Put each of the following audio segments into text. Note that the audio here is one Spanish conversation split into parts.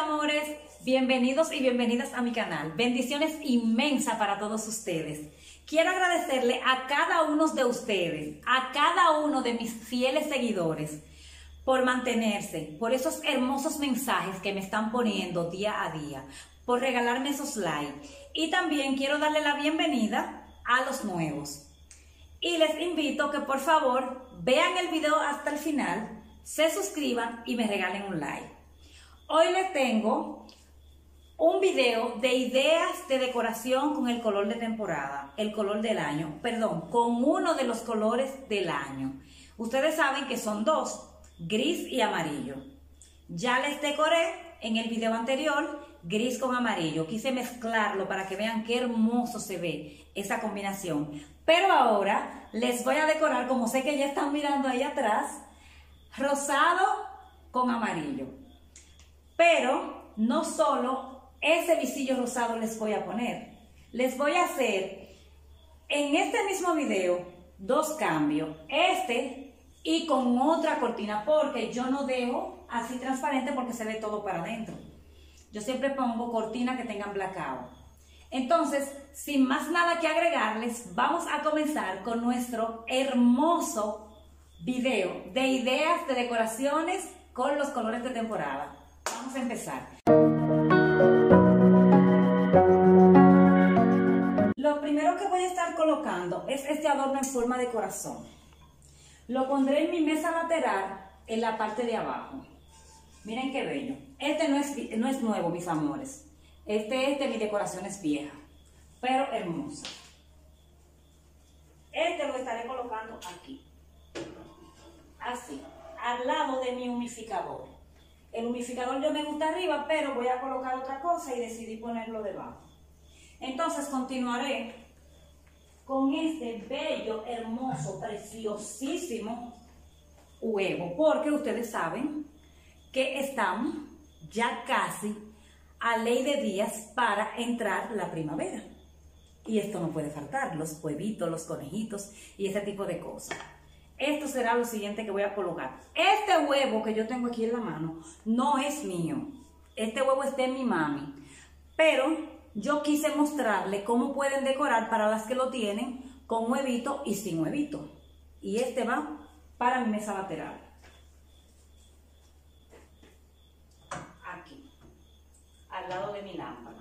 amores, bienvenidos y bienvenidas a mi canal. Bendiciones inmensas para todos ustedes. Quiero agradecerle a cada uno de ustedes, a cada uno de mis fieles seguidores, por mantenerse, por esos hermosos mensajes que me están poniendo día a día, por regalarme esos likes. Y también quiero darle la bienvenida a los nuevos. Y les invito que por favor vean el video hasta el final, se suscriban y me regalen un like. Hoy les tengo un video de ideas de decoración con el color de temporada, el color del año, perdón, con uno de los colores del año. Ustedes saben que son dos, gris y amarillo. Ya les decoré en el video anterior gris con amarillo. Quise mezclarlo para que vean qué hermoso se ve esa combinación. Pero ahora les voy a decorar, como sé que ya están mirando ahí atrás, rosado con amarillo. Pero no solo ese visillo rosado les voy a poner. Les voy a hacer en este mismo video dos cambios. Este y con otra cortina porque yo no dejo así transparente porque se ve todo para adentro. Yo siempre pongo cortina que tengan blackout. Entonces, sin más nada que agregarles, vamos a comenzar con nuestro hermoso video de ideas de decoraciones con los colores de temporada. Vamos a empezar. Lo primero que voy a estar colocando es este adorno en forma de corazón. Lo pondré en mi mesa lateral en la parte de abajo. Miren qué bello. Este no es, no es nuevo, mis amores. Este, este, mi decoración es vieja, pero hermosa. Este lo estaré colocando aquí. Así, al lado de mi humificador. El humificador yo me gusta arriba, pero voy a colocar otra cosa y decidí ponerlo debajo. Entonces continuaré con este bello, hermoso, preciosísimo huevo, porque ustedes saben que estamos ya casi a ley de días para entrar la primavera. Y esto no puede faltar, los huevitos, los conejitos y ese tipo de cosas esto será lo siguiente que voy a colocar. Este huevo que yo tengo aquí en la mano no es mío. Este huevo es de mi mami. Pero yo quise mostrarle cómo pueden decorar para las que lo tienen con huevito y sin huevito. Y este va para mi mesa lateral. Aquí, al lado de mi lámpara.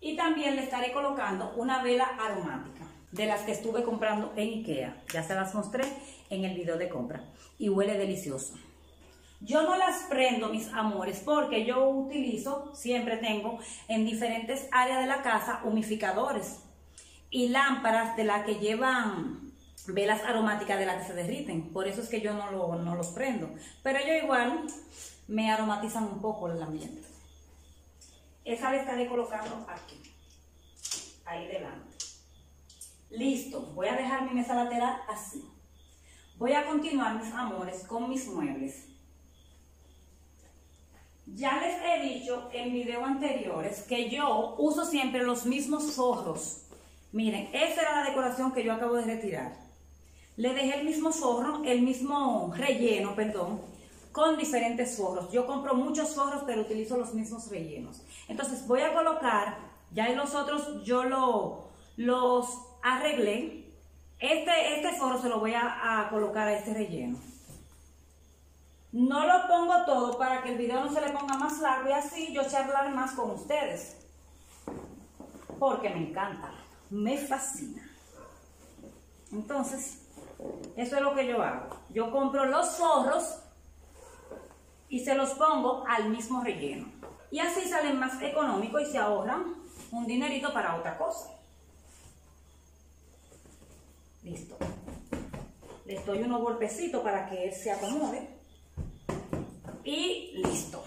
Y también le estaré colocando una vela aromática de las que estuve comprando en Ikea. Ya se las mostré en el video de compra. Y huele delicioso. Yo no las prendo, mis amores, porque yo utilizo, siempre tengo, en diferentes áreas de la casa, humificadores y lámparas de las que llevan velas aromáticas de las que se derriten. Por eso es que yo no, no los prendo. Pero yo igual me aromatizan un poco el ambiente. Esa la estaré colocando aquí, ahí delante. Listo, voy a dejar mi mesa lateral así. Voy a continuar, mis amores, con mis muebles. Ya les he dicho en videos anteriores que yo uso siempre los mismos forros. Miren, esa era la decoración que yo acabo de retirar. Le dejé el mismo forro, el mismo relleno, perdón, con diferentes forros. Yo compro muchos forros, pero utilizo los mismos rellenos. Entonces voy a colocar, ya en los otros yo lo, los arreglé. Este, este forro se lo voy a, colocar a este relleno. No lo pongo todo para que el video no se le ponga más largo y así yo charlar más con ustedes. Porque me encanta, me fascina. Entonces, eso es lo que yo hago. Yo compro los forros y se los pongo al mismo relleno. Y así salen más económicos y se ahorran un dinerito para otra cosa. Listo. Le doy unos golpecitos para que se acomode. Y listo.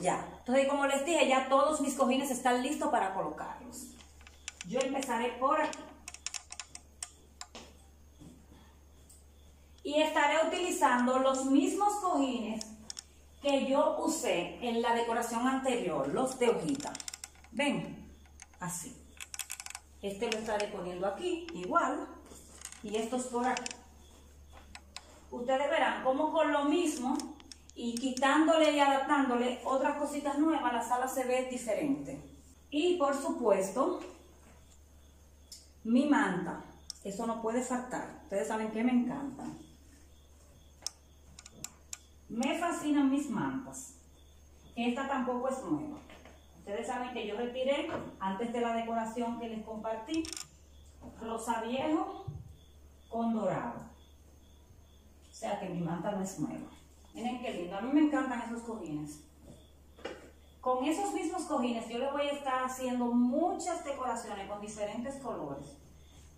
Ya. Entonces, como les dije, ya todos mis cojines están listos para colocarlos. Yo empezaré por aquí. Y estaré utilizando los mismos cojines que yo usé en la decoración anterior, los de hojita. Ven, así. Este lo estaré poniendo aquí, igual y estos por aquí. Ustedes verán cómo con lo mismo y quitándole y adaptándole otras cositas nuevas, la sala se ve diferente. Y por supuesto, mi manta, eso no puede faltar. Ustedes saben que me encantan. Me fascinan mis mantas. Esta tampoco es nueva. Ustedes saben que yo retiré, antes de la decoración que les compartí, rosa viejo con dorado. O sea que mi manta no es nueva. Miren qué lindo, a mí me encantan esos cojines. Con esos mismos cojines yo le voy a estar haciendo muchas decoraciones con diferentes colores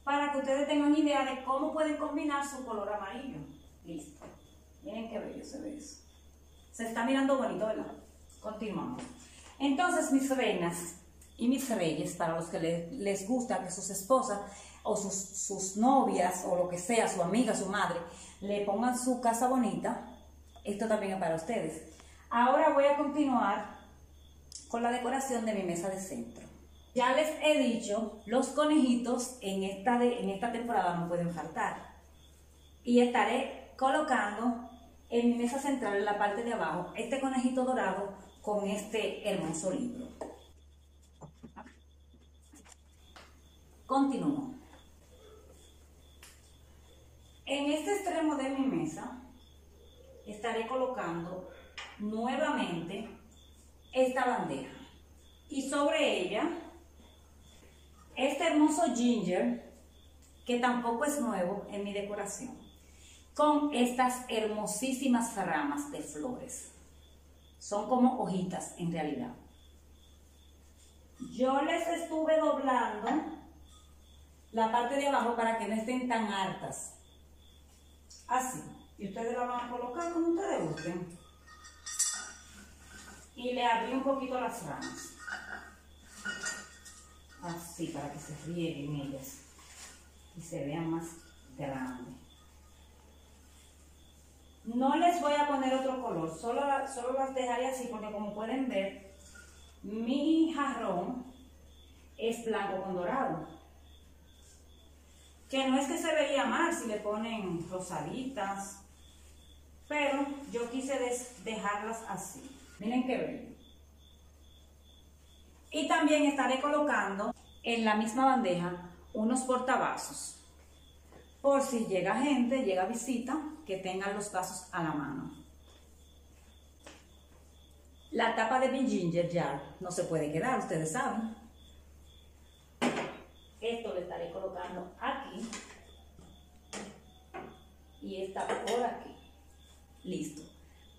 para que ustedes tengan idea de cómo pueden combinar su color amarillo. Listo. Miren qué bello se ve eso. Se está mirando bonito, ¿verdad? Continuamos. Entonces, mis reinas y mis reyes, para los que les, gusta que sus esposas o sus, sus novias o lo que sea, su amiga, su madre, le pongan su casa bonita, esto también es para ustedes. Ahora voy a continuar con la decoración de mi mesa de centro. Ya les he dicho, los conejitos en esta, en esta temporada no pueden faltar. Y estaré colocando en mi mesa central, en la parte de abajo, este conejito dorado con este hermoso libro. Continúo. En este extremo de mi mesa estaré colocando nuevamente esta bandeja. Y sobre ella este hermoso ginger que tampoco es nuevo en mi decoración con estas hermosísimas ramas de flores. Son como hojitas en realidad. Yo les estuve doblando la parte de abajo para que no estén tan altas así y ustedes la van a colocar como ustedes gusten. Y le abrí un poquito las ramas. Así, para que se rieguen ellas y se vean más grandes. No les voy a poner otro color, solo, solo las dejaré así porque como pueden ver, mi jarrón es blanco con dorado. Que no es que se vería mal si le ponen rosaditas pero yo quise dejarlas así. Miren qué bello. Y también estaré colocando en la misma bandeja unos portavasos. Por si llega gente, llega visita, que tengan los vasos a la mano. La tapa de mi ginger jar no se puede quedar, ustedes saben. Esto le estaré colocando aquí y esta por aquí. Listo.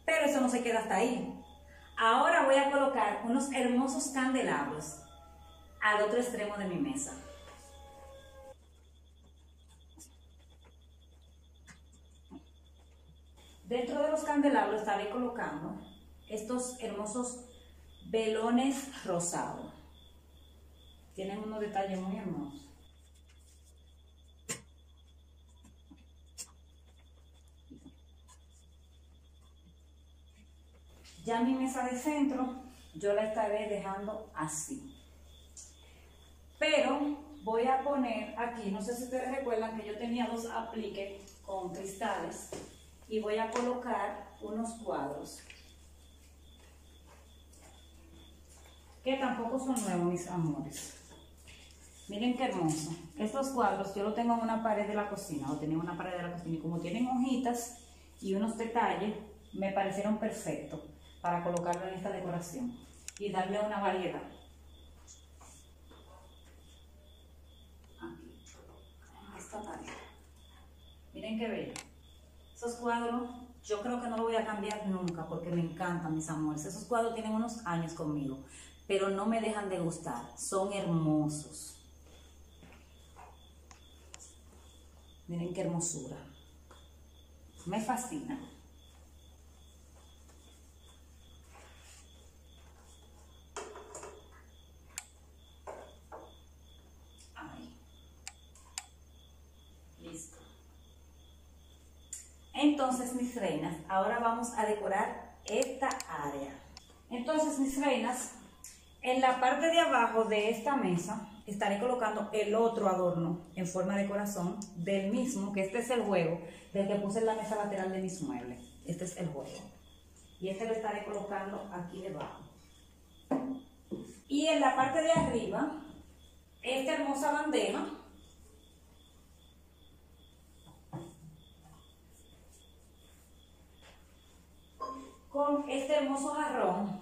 Pero eso no se queda hasta ahí. Ahora voy a colocar unos hermosos candelabros al otro extremo de mi mesa. Dentro de los candelabros estaré colocando estos hermosos velones rosados. Tienen unos detalles muy hermosos. Ya mi mesa de centro yo la estaré dejando así. Pero voy a poner aquí, no sé si ustedes recuerdan que yo tenía dos apliques con cristales y voy a colocar unos cuadros que tampoco son nuevos mis amores. Miren qué hermoso. Estos cuadros yo los tengo en una pared de la cocina, o tenía una pared de la cocina y como tienen hojitas y unos detalles, me parecieron perfectos para colocarlo en esta decoración y darle una variedad. Aquí, esta pared. Miren qué bello. Esos cuadros, yo creo que no lo voy a cambiar nunca porque me encantan, mis amores. Esos cuadros tienen unos años conmigo, pero no me dejan de gustar. Son hermosos. Miren qué hermosura. Me fascina. Entonces, mis reinas, ahora vamos a decorar esta área. Entonces, mis reinas, en la parte de abajo de esta mesa estaré colocando el otro adorno en forma de corazón del mismo, que este es el juego del que puse en la mesa lateral de mis muebles. Este es el juego. Y este lo estaré colocando aquí debajo. Y en la parte de arriba, esta hermosa bandeja con este hermoso jarrón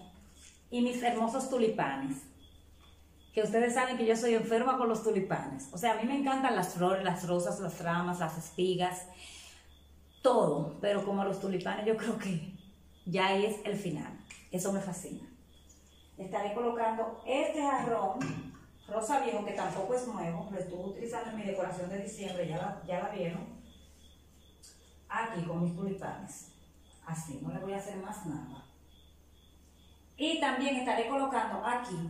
y mis hermosos tulipanes. Que ustedes saben que yo soy enferma con los tulipanes. O sea, a mí me encantan las flores, las rosas, las ramas, las espigas, todo. Pero como los tulipanes yo creo que ya es el final. Eso me fascina. Estaré colocando este jarrón rosa viejo, que tampoco es nuevo, lo estuve utilizando en mi decoración de diciembre, ya ya la vieron, aquí con mis tulipanes. Así, no le voy a hacer más nada. Y también estaré colocando aquí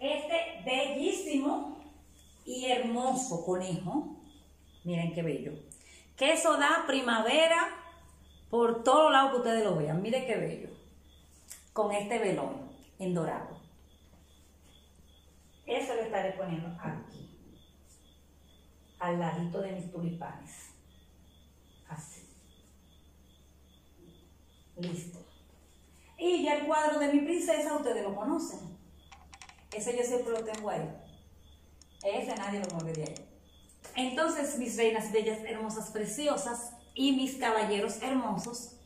este bellísimo y hermoso conejo. Miren qué bello. Que eso da primavera por todos lados que ustedes lo vean. Miren qué bello. Con este velón en dorado. Eso lo estaré poniendo aquí. Al ladito de mis tulipanes. Así. Listo. Y ya el cuadro de mi princesa, ustedes lo conocen. Ese yo siempre lo tengo ahí. Ese nadie lo mueve. Entonces, mis reinas bellas, hermosas, preciosas y mis caballeros hermosos,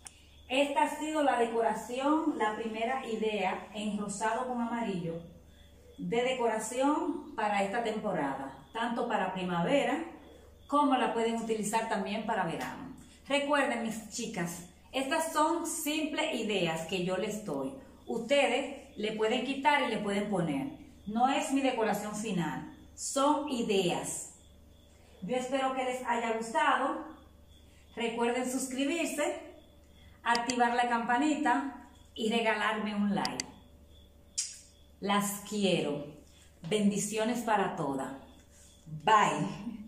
esta ha sido la decoración, la primera idea en rosado con amarillo de decoración para esta temporada, tanto para primavera como la pueden utilizar también para verano. Recuerden, mis chicas, estas son simples ideas que yo les doy. Ustedes le pueden quitar y le pueden poner. No es mi decoración final, son ideas. Yo espero que les haya gustado. Recuerden suscribirse, activar la campanita y regalarme un like. Las quiero. Bendiciones para todas. Bye.